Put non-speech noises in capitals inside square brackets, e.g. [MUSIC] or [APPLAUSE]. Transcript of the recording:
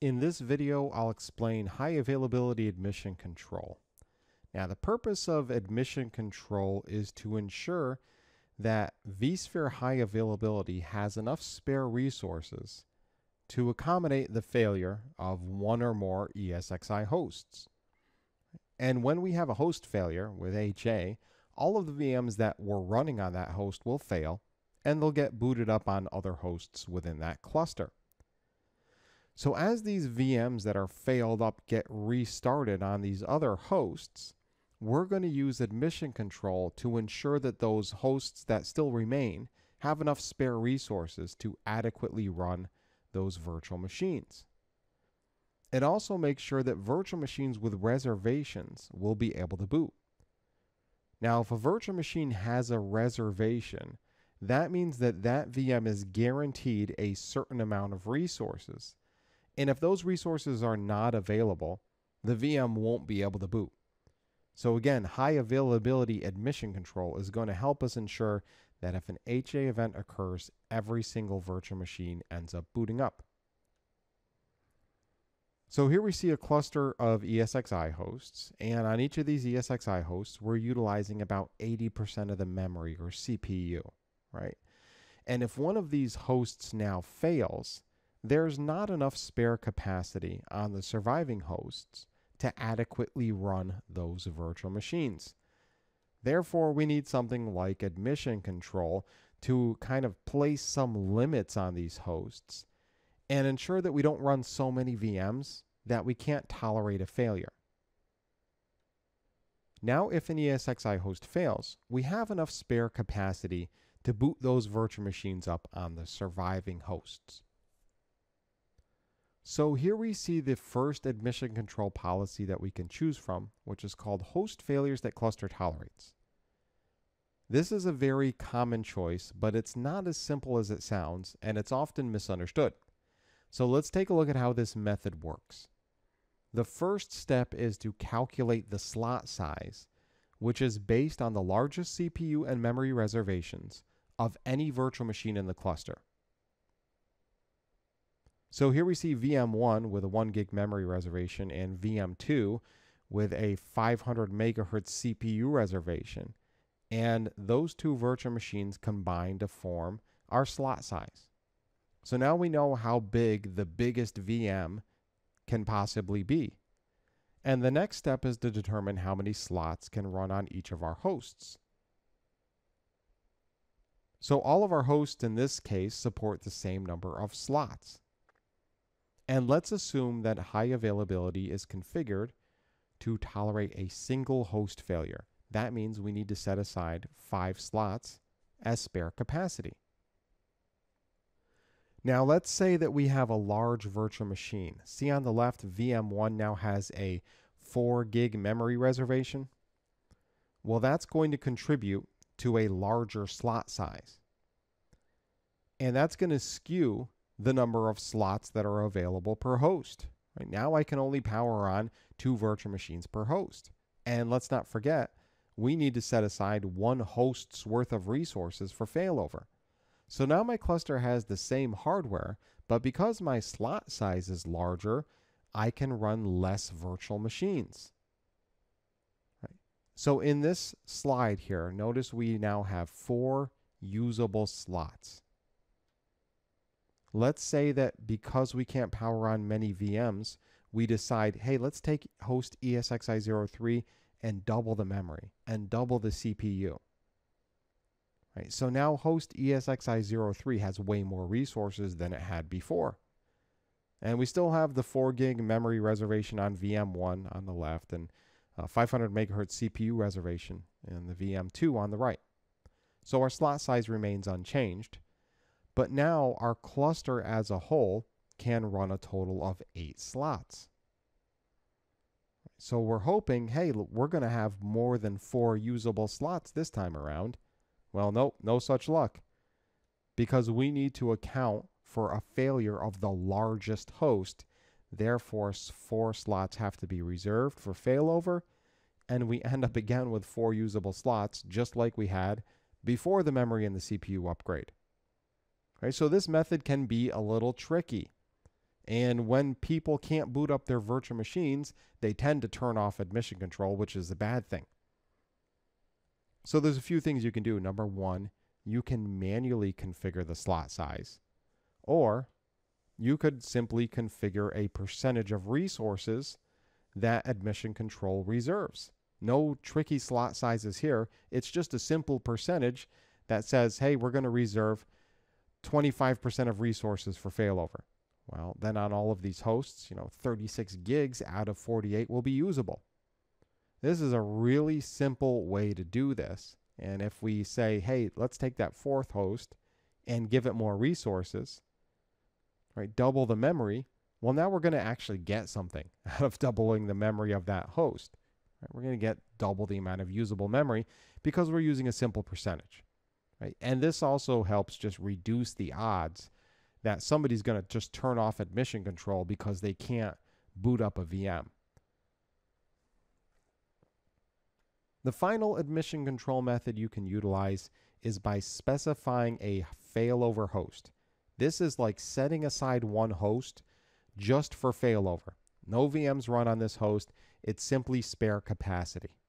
In this video, I'll explain high availability admission control. Now, the purpose of admission control is to ensure that vSphere high availability has enough spare resources to accommodate the failure of one or more ESXi hosts. And when we have a host failure with HA, all of the VMs that were running on that host will fail and they'll get booted up on other hosts within that cluster. So as these VMs that are failed up get restarted on these other hosts, we're going to use admission control to ensure that those hosts that still remain have enough spare resources to adequately run those virtual machines. It also makes sure that virtual machines with reservations will be able to boot. Now, if a virtual machine has a reservation, that means that that VM is guaranteed a certain amount of resources. And if those resources are not available, the VM won't be able to boot. So again, high availability admission control is going to help us ensure that if an HA event occurs, every single virtual machine ends up booting up. So here we see a cluster of ESXi hosts, and on each of these ESXi hosts, we're utilizing about 80% of the memory or CPU, right? And if one of these hosts now fails, there's not enough spare capacity on the surviving hosts to adequately run those virtual machines. Therefore, we need something like admission control to kind of place some limits on these hosts and ensure that we don't run so many VMs that we can't tolerate a failure. Now, if an ESXi host fails, we have enough spare capacity to boot those virtual machines up on the surviving hosts. So here we see the first admission control policy that we can choose from, which is called host failures that cluster tolerates. This is a very common choice, but it's not as simple as it sounds, and it's often misunderstood. So let's take a look at how this method works. The first step is to calculate the slot size, which is based on the largest CPU and memory reservations of any virtual machine in the cluster. So here we see VM1 with a 1 gig memory reservation and VM2 with a 500 megahertz CPU reservation. And those two virtual machines combine to form our slot size. So now we know how big the biggest VM can possibly be. And the next step is to determine how many slots can run on each of our hosts. So all of our hosts in this case support the same number of slots. And let's assume that high availability is configured to tolerate a single host failure. That means we need to set aside five slots as spare capacity. Now let's say that we have a large virtual machine. See on the left, VM1 now has a 4 gig memory reservation. Well, that's going to contribute to a larger slot size. And that's going to skew the number of slots that are available per host. Right now I can only power on two virtual machines per host. And let's not forget, we need to set aside one host's worth of resources for failover. So now my cluster has the same hardware, but because my slot size is larger, I can run less virtual machines. Right. So in this slide here, notice we now have four usable slots. Let's say that because we can't power on many VMs, we decide, hey, let's take host ESXi03 and double the memory and double the CPU. Right, so now host ESXi03 has way more resources than it had before. And we still have the 4 gig memory reservation on VM1 on the left and 500 megahertz CPU reservation in the VM2 on the right. So our slot size remains unchanged. But now our cluster as a whole can run a total of eight slots. So we're hoping, hey, we're going to have more than four usable slots this time around. Well, nope, no such luck. Because we need to account for a failure of the largest host. Therefore, four slots have to be reserved for failover. And we end up again with four usable slots, just like we had before the memory and the CPU upgrade. Right? So this method can be a little tricky. And when people can't boot up their virtual machines, they tend to turn off admission control, which is a bad thing. So there's a few things you can do. Number one, you can manually configure the slot size, or you could simply configure a percentage of resources that admission control reserves. No tricky slot sizes here. It's just a simple percentage that says, hey, we're going to reserve 25% of resources for failover. Well, then on all of these hosts, you know, 36 gigs out of 48 will be usable. This is a really simple way to do this. And if we say, hey, let's take that fourth host and give it more resources, right, double the memory, well, now we're going to actually get something [LAUGHS] out of doubling the memory of that host. Right? We're going to get double the amount of usable memory because we're using a simple percentage. Right? And this also helps just reduce the odds that somebody's going to just turn off admission control because they can't boot up a VM. The final admission control method you can utilize is by specifying a failover host. This is like setting aside one host just for failover. No VMs run on this host, it's simply spare capacity.